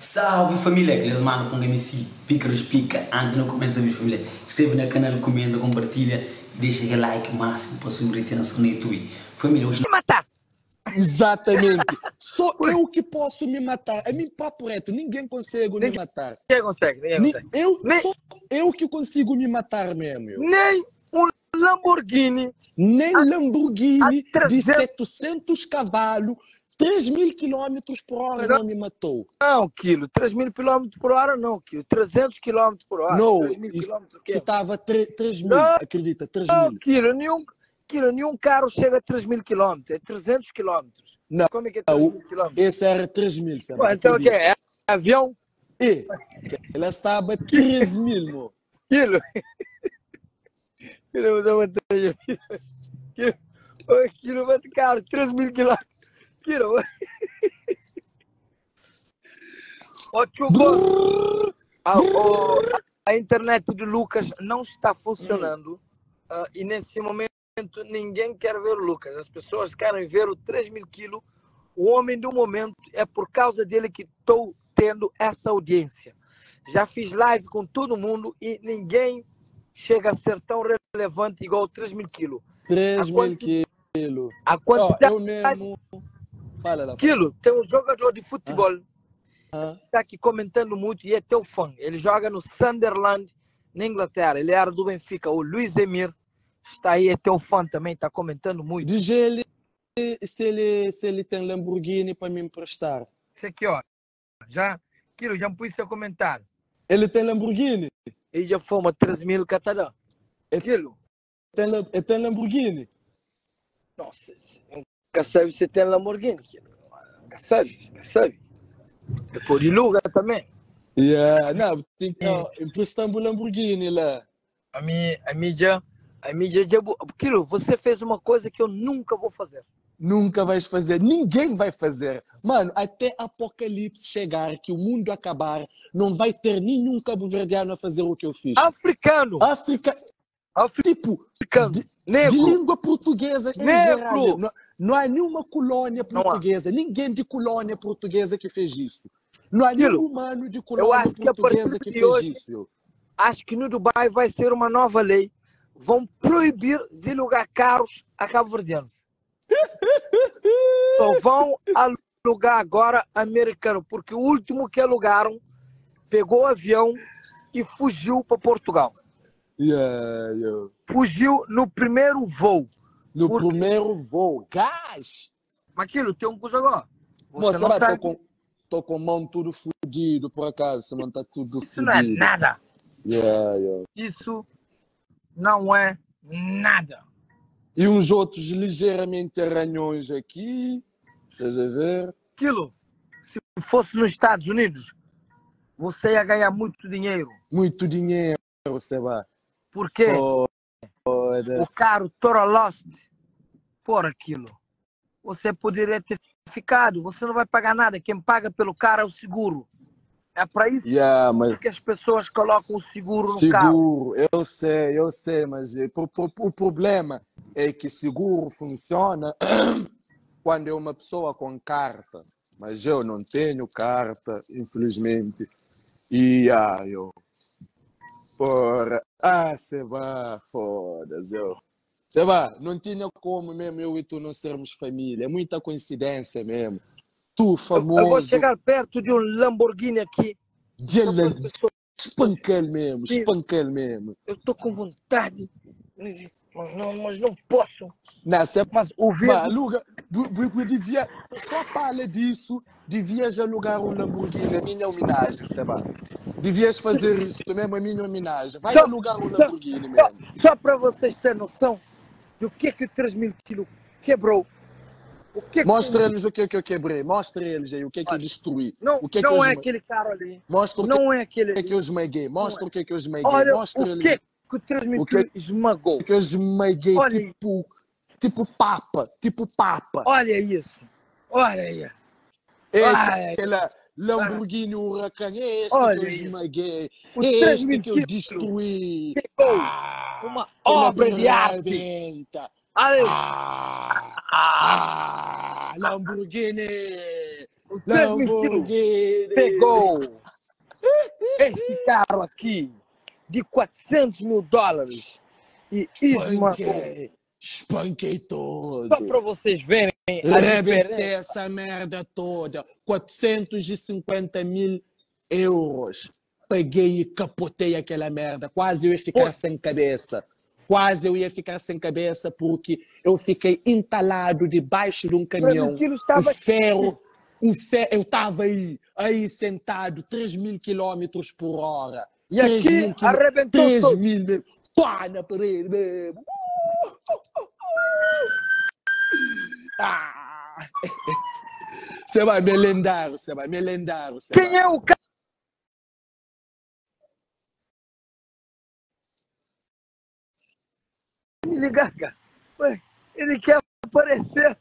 Salve família, aqueles mano com MC Pícaros Pica. Antes de não começar a família, inscreve no canal, comenta, compartilha e deixa aquele like máximo para subir retenção no YouTube. Família, hoje Me matar. Exatamente. Só eu que posso me matar. É meu papo reto. Ninguém consegue me Ninguém- matar. Ninguém consegue, ninguém Ni- consegue. Eu, Nem- só eu que consigo me matar mesmo. eu. Nem Lamborghini Nem Lamborghini a de 300 700 cavalos, 3 mil quilômetros por hora Não. me matou. não, quilo. 3 mil quilômetros por hora, não, quilo. 300 quilômetros por hora. Não, 3 quilo. estava 3 mil, Não. acredita, 3 Não, mil. quilo. Nenhum, quilo. Nenhum carro chega a 3 mil quilômetros. É 300 quilômetros. Não. Como é que é 3 Não. mil quilômetros? Esse era 3 mil, sabe? Ué, então o que é? É avião? E, ela estava 3 mil. Quilo. Eu dou vantagem. Quilo. Ô, Quilo, muito caro. 3 mil quilômetros. Quilo. Ô, Tchugo. A, o- a internet do Lucas não está funcionando ah, e nesse momento ninguém quer ver o Lucas. As pessoas querem ver o 3 mil quilos. O homem do momento é por causa dele que estou tendo essa audiência. Já fiz live com todo mundo e ninguém chega a ser tão relevante igual 3 mil quilos. 3 A mil quilos. A quantidade eu mesmo. Fala lá. quilo, tem um jogador de futebol Ah, que está aqui comentando muito e é teu fã. Ele joga no Sunderland, na Inglaterra. Ele era do Benfica. O Luiz Emir está aí, é teu fã também, está comentando muito. Diz ele se ele, se ele tem Lamborghini para me emprestar. Isso aqui, ó. Já, Quilo, já me pus seu comentário. Ele tem Lamborghini? E já fomos 3 mil catalã. É- Quilo, Tem, Lam- ele tem Lamborghini? nossa, nunca sabe se tem Lamborghini. Nunca sabe, nunca sabe. É por iluga também. Yeah, não, tem que ó, emprestamos o Lamborghini lá. A, mi, a mídia, a mídia de Quilo, você fez uma coisa que eu nunca vou fazer. Nunca vais fazer, ninguém vai fazer. Mano, até apocalipse chegar, que o mundo acabar, não vai ter nenhum cabo-verdiano a fazer o que eu fiz. Africano, África, tipo, africano, de, de língua portuguesa em Negro. geral. Não, não há nenhuma colônia portuguesa, ninguém de colônia portuguesa que fez isso. Não há nenhum humano de colônia que portuguesa que de fez hoje- isso. Acho que no Dubai vai ser uma nova lei. Vão proibir de alugar carros a cabo-verdianos. Só vão alugar agora americano, porque o último que alugaram pegou o avião e fugiu para Portugal. Yeah, yeah. Fugiu no primeiro voo. No Por quê? primeiro voo, gás! Mas aquilo tem um coisa agora. Você Moça, tô com, tô com mão tudo fudido, por acaso, mano, tá tudo Isso não é fudido. nada. Yeah. Isso não é nada. E uns outros ligeiramente arranhões aqui, estás a ver? Aquilo, se fosse nos Estados Unidos, você ia ganhar muito dinheiro. Muito dinheiro, você vai. Porque o carro Toro Lost, por aquilo, você poderia ter ficado. Você não vai pagar nada. Quem paga pelo carro é o seguro. É para isso Yeah, mas que as pessoas colocam o seguro no carro. seguro, eu sei, eu sei, mas o problema é que seguro funciona quando é uma pessoa com carta. Mas eu não tenho carta, infelizmente. E ah, eu. Porra. Ah, você vai, foda-se. eu. Vai, não tinha como mesmo eu e tu não sermos família. É muita coincidência mesmo. Tu, famoso. eu vou chegar perto de um Lamborghini aqui. de Espanca ele mesmo, ele mesmo. Eu estou com vontade, mas não, mas não posso. Não, se é Mas o Mas verde aluga, bu- devia, só para disso, devias alugar um Lamborghini, a minha homenagem, Seba. Devias fazer isso mesmo, a minha homenagem. Vai Só- alugar um só- Lamborghini Só, mesmo. só para vocês terem noção do que que o 3 mil quilos quebrou. O que que Mostra eles o que, é que eu quebrei, mostra eles aí o que, é que eu destruí. Não, o que é que não eu é aquele carro ali. Mostra o que, Não é aquele é que ali. eu esmaguei, mostra o que é que eu esmaguei, Olha mostra o eles que o 3 mil O que- esmagou. o que eu esmaguei, Olha tipo, tipo papa, tipo papa. Olha isso. Olha isso. É Olha. aquela Lamborghini Huracan, este Olha que eu esmaguei, 3 este que eu destruí. Ah, uma obra de arte. berrabenta. Olha isso. Ah, ah, Lamborghini, O. Lamborghini. Pegou esse carro aqui de 400 mil dólares e. Espanquei. Espanquei todo. Só para vocês verem Rebentei essa merda toda. 450 mil euros. Peguei e capotei aquela merda. Quase eu ia ficar Pô. sem cabeça. Quase eu ia ficar sem cabeça porque eu fiquei entalado debaixo de um caminhão. O ferro, o ferro, eu estava aí, aí sentado, 3 mil quilômetros por hora. E 3 aqui arrebentou 3 todo. mil mesmo. Pá, na parede mesmo. Ah! Você vai me lendário, você vai me você Quem vai. é o cara? Me ligar, cara. Ele quer aparecer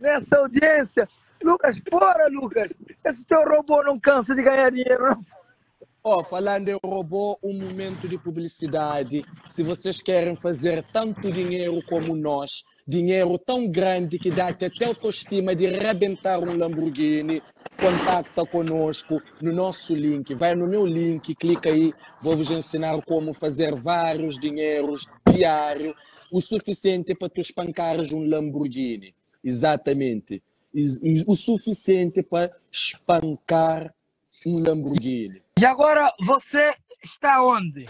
nessa audiência. Lucas, bora, Lucas. Esse teu robô não cansa de ganhar dinheiro, não. Ó, falando em robô, um momento de publicidade. Se vocês querem fazer tanto dinheiro como nós, dinheiro tão grande que dá até autoestima de rebentar um Lamborghini, contacta conosco no nosso link. Vai no meu link, clica aí, vou vos ensinar como fazer vários dinheiros diário, o suficiente para tu espancares um Lamborghini. Exatamente. O suficiente para espancar um Lamborghini. E agora você está onde?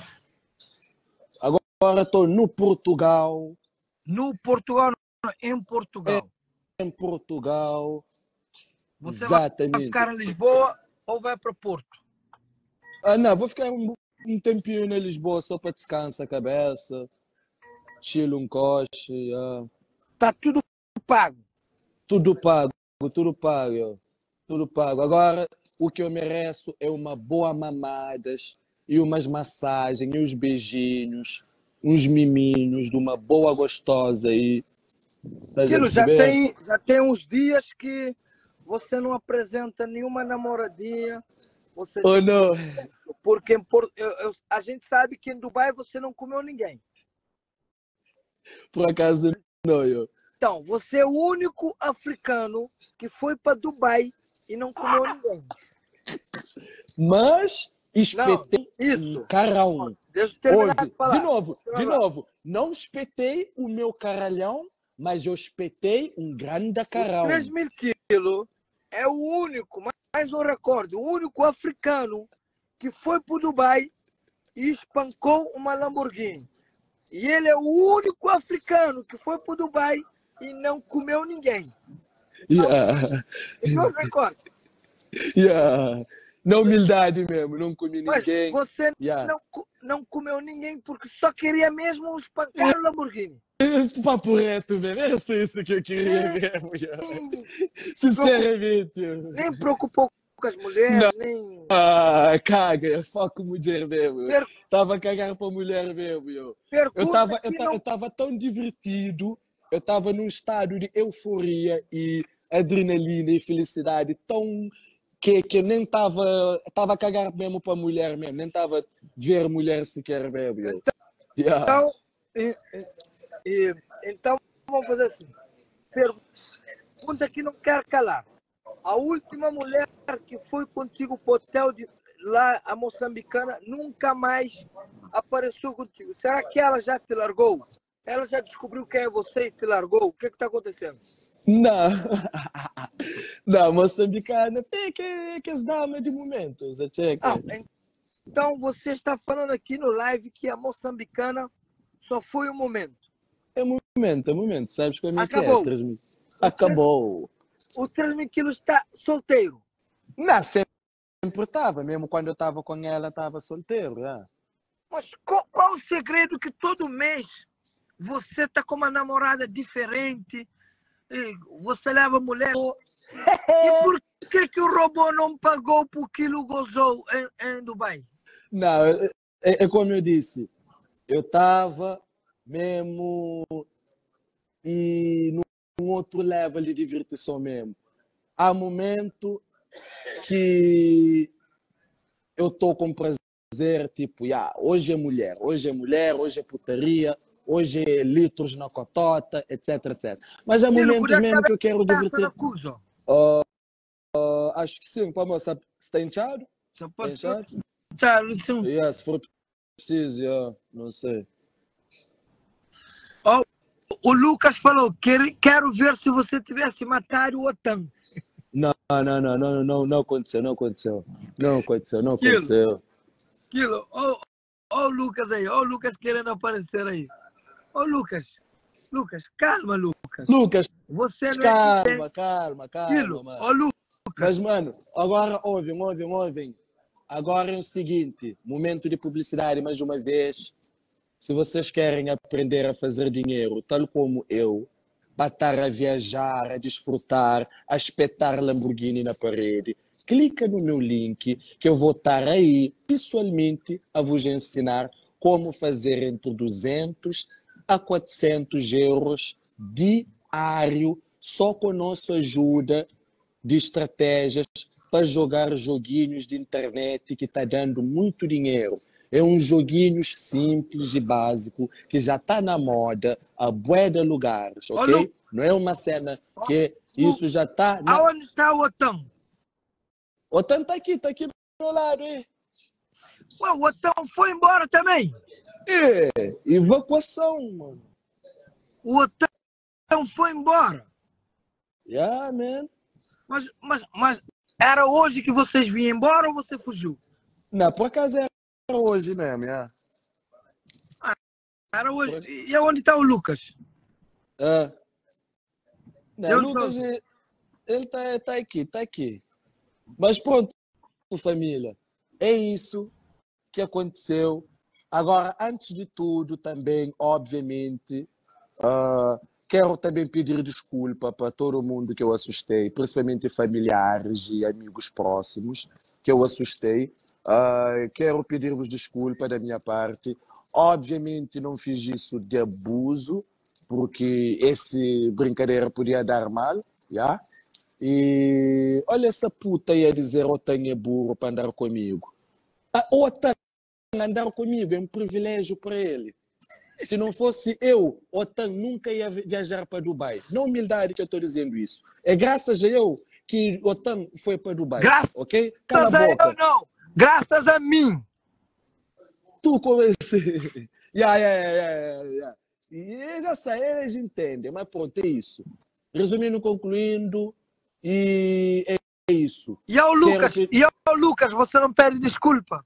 Agora estou no Portugal, No Portugal, em Portugal. em Portugal. Você vai Exatamente. ficar em Lisboa ou vai para Porto? Ah, não, vou ficar um, um tempinho na Lisboa só para descansar a cabeça, chilo um coche, ah. Está tudo pago. tudo pago, tudo pago, tudo pago. Agora, o que eu mereço é uma boa mamadas e umas massagens e uns beijinhos, uns miminhos de uma boa gostosa aí. Estás a Aquilo já tem, já tem uns dias que você não apresenta nenhuma namoradinha. Você Oh, não. Porque eu- eu- a gente sabe que em Dubai você não comeu ninguém. Por acaso, não, eu. Então, você é o único africano que foi para Dubai e não comeu ninguém. Mas espetei eu terminar Ouve, de de novo, de novo. Não espetei o meu caralhão, mas eu espetei um grande carão. 3 mil quilos é o único, mais um recorde, o único africano que foi para Dubai e espancou uma Lamborghini. E ele é o único africano que foi para Dubai e não comeu ninguém. Yeah, Esse é o recorde. yeah. Na humildade mesmo, não comi Mas ninguém. você Yeah. não, não comeu ninguém porque só queria mesmo espancar o Lamborghini. Papo reto, velho. Era só isso que eu queria mesmo. yeah. Sinceramente. Nem preocupou com as mulheres, Não. nem. Ah, caga, foco mulher mesmo. Per- Tava a cagar mulher mesmo. Eu, eu, eu, não- eu tava tão divertido, eu tava num estado de euforia e adrenalina e felicidade tão que, que eu nem tava, tava a cagar mesmo pra mulher mesmo, nem tava a ver mulher sequer mesmo. eu. Yeah. Então, e- e- então vamos fazer assim. Pergunta que não quer calar. A última mulher que foi contigo pro hotel de lá, a moçambicana, nunca mais apareceu contigo. Será que ela já te largou? Ela já descobriu quem é você e te largou? O que está acontecendo? Não, não, moçambicana, é que, que as damas de momento, você checa. Ah, então você está falando aqui no live que a moçambicana só foi um momento. É momento, é momento, sabes como é que é? Transmi- Acabou. O 3 mil quilos está solteiro. Não, sempre estava, mesmo quando eu estava com ela, estava solteiro. é. Mas qual, qual o segredo que todo mês você tá com uma namorada diferente? você leva a mulher. E por que, que o robô não pagou por quilo gozou em, em Dubai? Não, é, é- é como eu disse, eu estava mesmo e num outro level de divertição mesmo. Há momento que eu estou com prazer, tipo, yeah, hoje é mulher, hoje é mulher, hoje é putaria, hoje é litros na cotota, etc, etc. Mas há momentos mulher mesmo que eu quero divertir. Cuso. Ah, acho que sim. Para mostrar se está inchado. Tá posso inchado? Tchau, sim. Yeah, se for preciso, yeah. não sei. O Lucas falou: "Quer- quero ver se você tivesse matado o Otan. Não, não, não, não, não, não aconteceu, não aconteceu. Não aconteceu, não aconteceu. Aquilo, ó, ó o Lucas aí, ó o Lucas querendo aparecer aí. Ô Lucas, Lucas, calma, Lucas. Lucas, Você não é calma, calma, calma, ó Lucas. Mas, mano, agora ouvem, ouvem, ouvem. Agora é o seguinte: momento de publicidade, mais uma vez. Se vocês querem aprender a fazer dinheiro, tal como eu, para estar a viajar, a desfrutar, a espetar Lamborghini na parede, clica no meu link que eu vou estar aí, pessoalmente, a vos ensinar como fazer entre 200 a 400 euros diário, só com nossa ajuda de estratégias para jogar joguinhos de internet que está dando muito dinheiro. É um joguinho simples e básico que já está na moda a bué de lugares, ok? Lu- Não é uma cena que isso já está... Na... Aonde está o Otan? O Tan tá aqui, tá aqui do meu lado, hein? Ué, o Otan foi embora também. É, evacuação, mano. O Otan foi embora. Yeah, man. Mas, mas, mas era hoje que vocês vinham embora ou você fugiu? Não, por acaso era hoje mesmo, yeah. Era hoje. E aonde está o Lucas? Ah. Não, Eu Lucas, tô- ele- ele tá, tá aqui, tá aqui. Mas pronto, família, é isso que aconteceu. Agora, antes de tudo, também, obviamente, ah, quero também pedir desculpa para todo mundo que eu assustei, principalmente familiares e amigos próximos que eu assustei. Ah, quero pedir-vos desculpa da minha parte. Obviamente, não fiz isso de abuso, porque esse brincadeira podia dar mal, já? E olha essa puta aí a dizer Otan é burro para andar comigo. A Otan andar comigo é um privilégio para ele. Se não fosse eu, Otan nunca ia vi- viajar para Dubai. Não humildade que eu estou dizendo isso. É graças a eu que Otan foi para Dubai. Graças ok? Cala a boca. eu não. Graças a mim. tu comecei. yeah, yeah, yeah, yeah, yeah. E já sei, eles entendem, mas pronto, é isso. Resumindo, concluindo, e é isso. E ao Lucas, Quero e ao Lucas, você não pede desculpa.